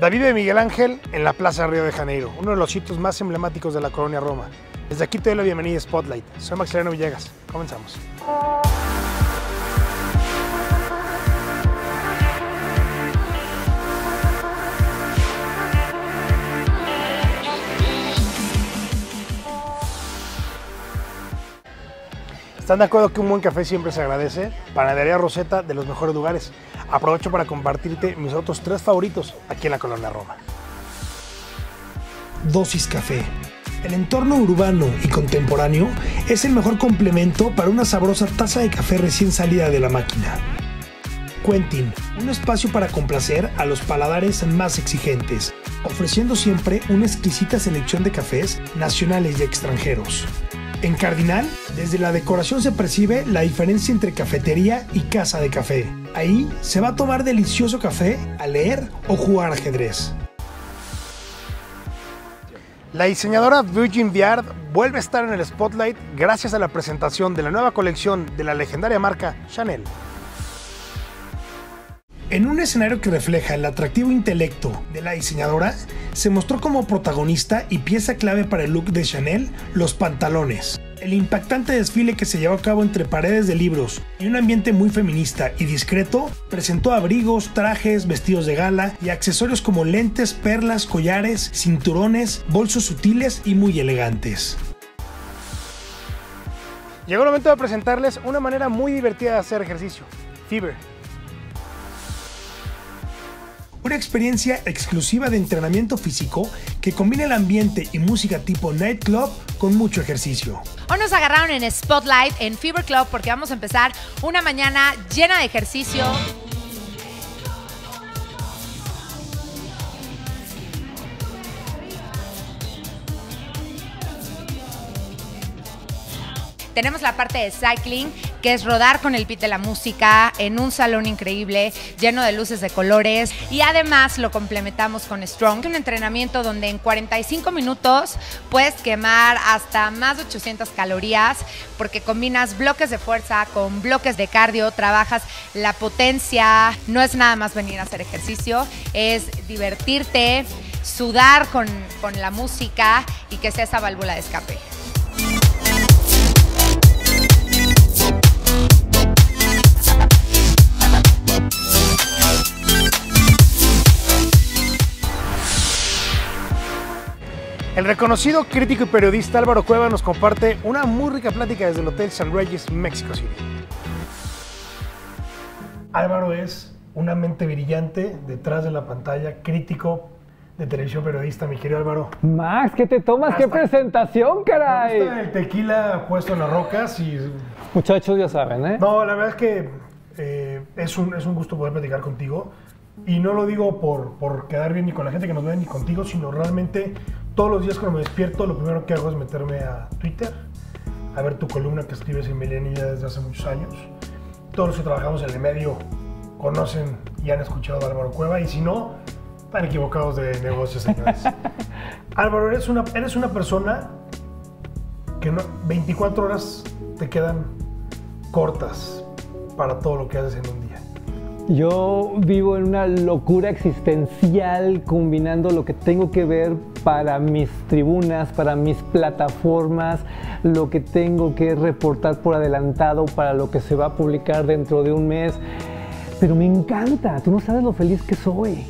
David de Miguel Ángel en la Plaza Río de Janeiro, uno de los sitios más emblemáticos de la colonia Roma. Desde aquí te doy la bienvenida a Spotlight. Soy Maximiliano Villegas. Comenzamos. ¿Están de acuerdo que un buen café siempre se agradece? Panadería Rosetta de los mejores lugares. Aprovecho para compartirte mis otros tres favoritos aquí en la Colonia Roma. Dosis Café. El entorno urbano y contemporáneo es el mejor complemento para una sabrosa taza de café recién salida de la máquina. Quentin, un espacio para complacer a los paladares más exigentes, ofreciendo siempre una exquisita selección de cafés nacionales y extranjeros. En Cardinal, desde la decoración se percibe la diferencia entre cafetería y casa de café. Ahí se va a tomar delicioso café, a leer o jugar ajedrez. La diseñadora Virgin Viard vuelve a estar en el spotlight gracias a la presentación de la nueva colección de la legendaria marca Chanel. En un escenario que refleja el atractivo intelecto de la diseñadora, se mostró como protagonista y pieza clave para el look de Chanel los pantalones. El impactante desfile que se llevó a cabo entre paredes de libros y un ambiente muy feminista y discreto presentó abrigos, trajes, vestidos de gala y accesorios como lentes, perlas, collares, cinturones, bolsos sutiles y muy elegantes. Llegó el momento de presentarles una manera muy divertida de hacer ejercicio, Fever. Una experiencia exclusiva de entrenamiento físico que combina el ambiente y música tipo nightclub con mucho ejercicio. Hoy nos agarraron en Spotlight en Fever Club porque vamos a empezar una mañana llena de ejercicio. Tenemos la parte de cycling, que es rodar con el pit de la música en un salón increíble, lleno de luces de colores. Y además lo complementamos con Strong, un entrenamiento donde en 45 minutos puedes quemar hasta más de 800 calorías, porque combinas bloques de fuerza con bloques de cardio, trabajas la potencia. No es nada más venir a hacer ejercicio, es divertirte, sudar con, con la música y que sea esa válvula de escape. El reconocido crítico y periodista Álvaro Cueva nos comparte una muy rica plática desde el Hotel San Regis, México City. Álvaro es una mente brillante detrás de la pantalla, crítico de televisión periodista, mi querido Álvaro. Max, ¿qué te tomas? ¡Qué presentación, caray! Me el tequila puesto en las rocas y... Muchachos ya saben, ¿eh? No, la verdad es que eh, es, un, es un gusto poder platicar contigo. Y no lo digo por, por quedar bien ni con la gente que nos ve ni contigo, sino realmente todos los días cuando me despierto, lo primero que hago es meterme a Twitter, a ver tu columna que escribes en Milenio ya desde hace muchos años. Todos los que trabajamos en el medio conocen y han escuchado a Álvaro Cueva, y si no, están equivocados de negocios, señores. Álvaro, eres una, eres una persona que no, 24 horas te quedan cortas para todo lo que haces en un día. Yo vivo en una locura existencial combinando lo que tengo que ver para mis tribunas, para mis plataformas, lo que tengo que reportar por adelantado para lo que se va a publicar dentro de un mes. Pero me encanta, tú no sabes lo feliz que soy.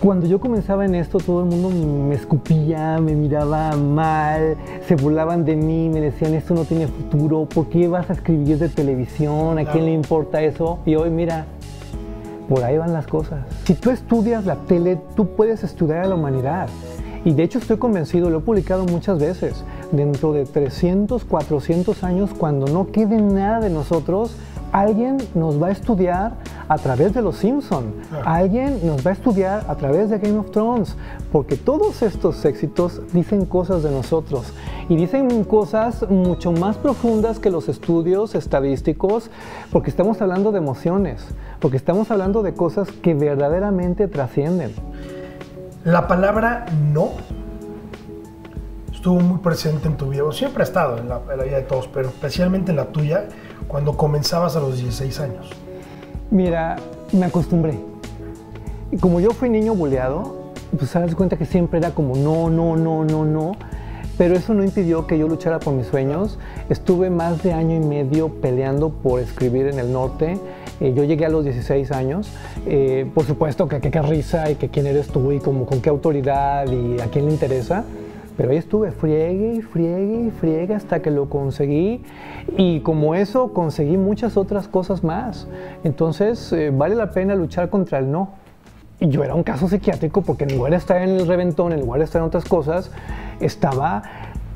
Cuando yo comenzaba en esto, todo el mundo me escupía, me miraba mal, se burlaban de mí, me decían, esto no tiene futuro, ¿por qué vas a escribir de televisión? ¿A quién le importa eso? Y hoy, mira, por ahí van las cosas. Si tú estudias la tele, tú puedes estudiar a la humanidad. Y de hecho estoy convencido, lo he publicado muchas veces, dentro de 300, 400 años, cuando no quede nada de nosotros, alguien nos va a estudiar a través de Los Simpson, alguien nos va a estudiar a través de Game of Thrones, porque todos estos éxitos dicen cosas de nosotros. Y dicen cosas mucho más profundas que los estudios estadísticos, porque estamos hablando de emociones, porque estamos hablando de cosas que verdaderamente trascienden. La palabra no estuvo muy presente en tu vida, o siempre ha estado en la, vida de todos, pero especialmente en la tuya, cuando comenzabas a los 16 años. Mira, me acostumbré. Y como yo fui niño buleado, pues se das cuenta que siempre era como no, no, no, no, no. Pero eso no impidió que yo luchara por mis sueños. Estuve más de año y medio peleando por escribir en el norte. Eh, yo llegué a los 16 años. Eh, por supuesto que qué risa y que quién eres tú y como, con qué autoridad y a quién le interesa. Pero ahí estuve, friegue y friegue y friegue hasta que lo conseguí. Y como eso, conseguí muchas otras cosas más. Entonces, eh, vale la pena luchar contra el no. Y yo era un caso psiquiátrico porque en lugar de estar en el reventón, en lugar de estar en otras cosas, estaba,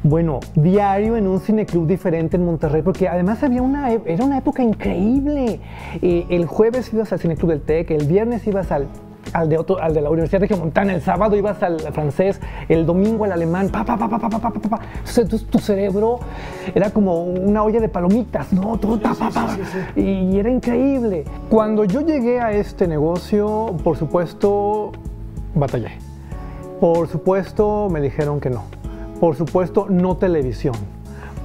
bueno, diario en un cineclub diferente en Monterrey, porque además había una, e, era una época increíble. Eh, el jueves ibas al cineclub del TEC, el viernes ibas al al de, otro, al de la Universidad de Montana, el sábado ibas al francés, el domingo al alemán, pa, pa, pa, pa, pa, pa, pa, pa. Entonces tu, cerebro era como una olla de palomitas, ¿no? Todo, pa, pa, pa. Y era increíble. Cuando yo llegué a este negocio, por supuesto, batallé. Por supuesto, me dijeron que no. Por supuesto, no televisión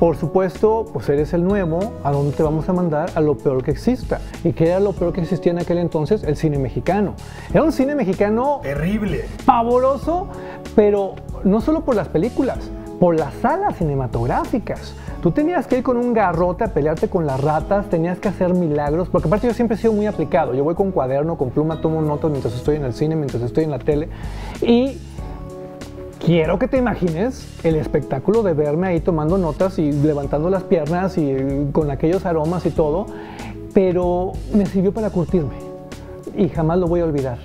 por supuesto, pues eres el nuevo, ¿a dónde te vamos a mandar? A lo peor que exista. ¿Y qué era lo peor que existía en aquel entonces? El cine mexicano. Era un cine mexicano... Terrible. Pavoroso, pero no solo por las películas, por las salas cinematográficas. Tú tenías que ir con un garrote a pelearte con las ratas, tenías que hacer milagros, porque aparte yo siempre he sido muy aplicado. Yo voy con cuaderno, con pluma, tomo notas mientras estoy en el cine, mientras estoy en la tele. Y quiero que te imagines el espectáculo de verme ahí tomando notas y levantando las piernas y con aquellos aromas y todo, pero me sirvió para curtirme y jamás lo voy a olvidar.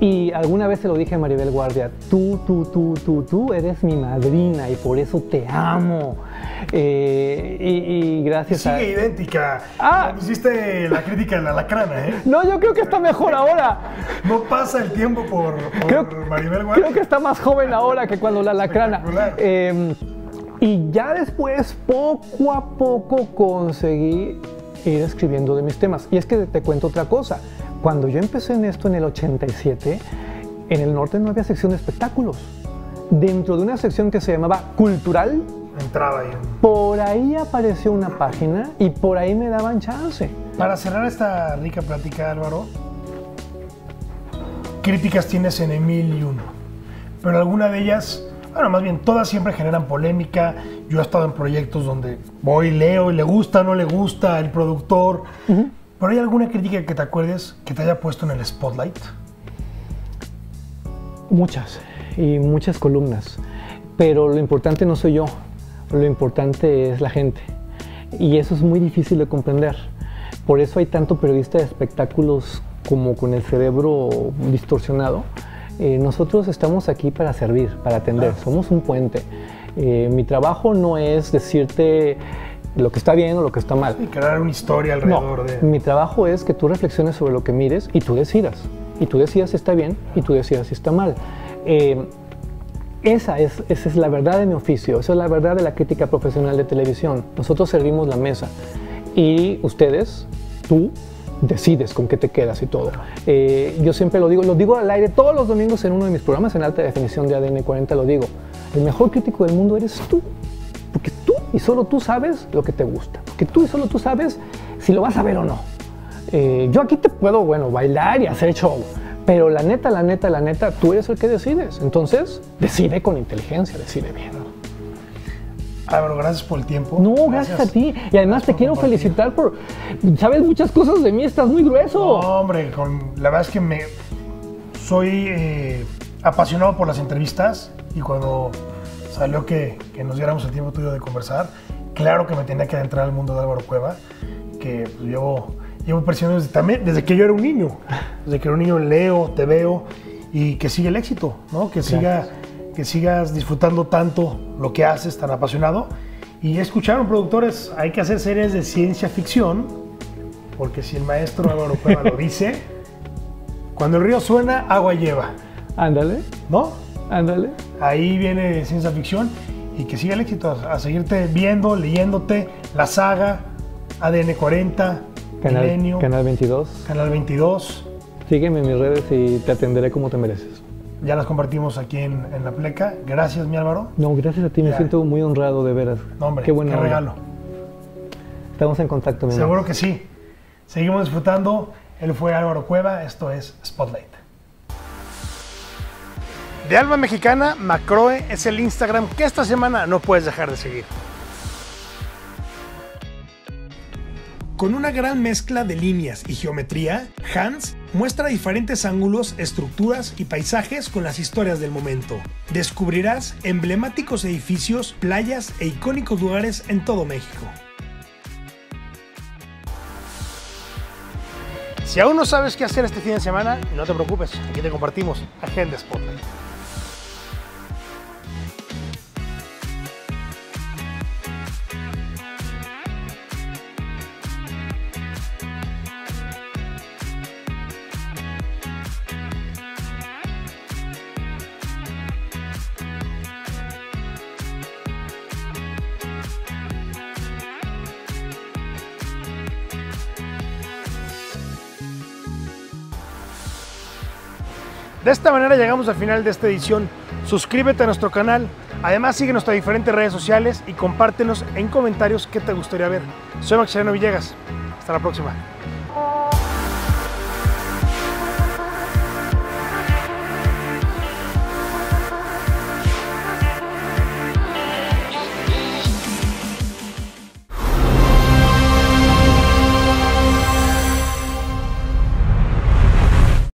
Y alguna vez se lo dije a Maribel Guardia, tú, tú, tú, tú, tú eres mi madrina y por eso te amo. Eh, y, gracias Sigue idéntica. Ah. Hiciste la crítica en la lacrana, ¿eh? No, yo creo que está mejor ahora. No pasa el tiempo por, Maribel Guardia. Creo que está más joven ahora que cuando la lacrana. Eh, y ya después, poco a poco, conseguí ir escribiendo de mis temas. Y es que te cuento otra cosa. Cuando yo empecé en esto en el 87, en el norte no había sección de espectáculos. Dentro de una sección que se llamaba Cultural, entraba ahí. Por ahí apareció una página y por ahí me daban chance. Para cerrar esta rica plática, Álvaro, críticas tienes en Emil y uno, pero alguna de ellas, bueno, más bien todas siempre generan polémica. Yo he estado en proyectos donde voy, leo y le gusta, no le gusta, el productor. ¿Pero hay alguna crítica que te acuerdes que te haya puesto en el spotlight? Muchas, y muchas columnas. Pero lo importante no soy yo, lo importante es la gente. Y eso es muy difícil de comprender. Por eso hay tanto periodista de espectáculos como con el cerebro distorsionado. Eh, nosotros estamos aquí para servir, para atender, somos un puente. Eh, mi trabajo no es decirte lo que está bien o lo que está mal. Y crear una historia alrededor de... Mi trabajo es que tú reflexiones sobre lo que mires y tú decidas. Y tú decidas si está bien y tú decidas si está mal. Eh, esa es, esa es la verdad de mi oficio, esa es la verdad de la crítica profesional de televisión. Nosotros servimos la mesa y ustedes, tú, decides con qué te quedas y todo. Eh, yo siempre lo digo, lo digo al aire todos los domingos en uno de mis programas en alta definición de ADN 40, lo digo. El mejor crítico del mundo eres tú y solo tú sabes lo que te gusta. Porque tú y solo tú sabes si lo vas a ver o no. Eh, yo aquí te puedo, bueno, bailar y hacer show. Pero la neta, la neta, la neta, tú eres el que decides. Entonces, decide con inteligencia, decide bien. Álvaro, gracias por el tiempo. No, gracias, a ti. Y además te quiero felicitar por. Sabes muchas cosas de mí, estás muy grueso. No, hombre, con, la verdad es que me. Soy eh, apasionado por las entrevistas y cuando salió que, que, nos diéramos el tiempo tuyo de conversar. Claro que me tenía que adentrar al mundo de Álvaro Cueva, que pues, llevo, llevo persiguiendo desde, también, desde que yo era un niño. Desde que era un niño leo, te veo y que sigue el éxito, ¿no? Que, siga, que sigas disfrutando tanto lo que haces, tan apasionado. Y escucharon, productores, hay que hacer series de ciencia ficción, porque si el maestro Álvaro Cueva lo dice, cuando el río suena, agua lleva. Ándale. ¿No? Ándale. Ahí viene ciencia ficción y que siga el éxito, a, seguirte viendo, leyéndote la saga ADN 40, Canal, Milenio, Canal 22. Canal 22. Sígueme en mis redes y te atenderé como te mereces. Ya las compartimos aquí en, La Pleca. Gracias, mi Álvaro. No, gracias a ti. Me siento muy honrado de veras. No, hombre, qué, bueno qué regalo. Estamos en contacto, mi Seguro que sí. Seguimos disfrutando. Él fue Álvaro Cueva. Esto es Spotlight. De Alma Mexicana, Macroe es el Instagram que esta semana no puedes dejar de seguir. Con una gran mezcla de líneas y geometría, Hans muestra diferentes ángulos, estructuras y paisajes con las historias del momento. Descubrirás emblemáticos edificios, playas e icónicos lugares en todo México. Si aún no sabes qué hacer este fin de semana, no te preocupes, aquí te compartimos Agenda Spotlight. De esta manera llegamos al final de esta edición. Suscríbete a nuestro canal. Además, sigue nuestras diferentes redes sociales y compártenos en comentarios qué te gustaría ver. Soy Maximiliano Villegas. Hasta la próxima.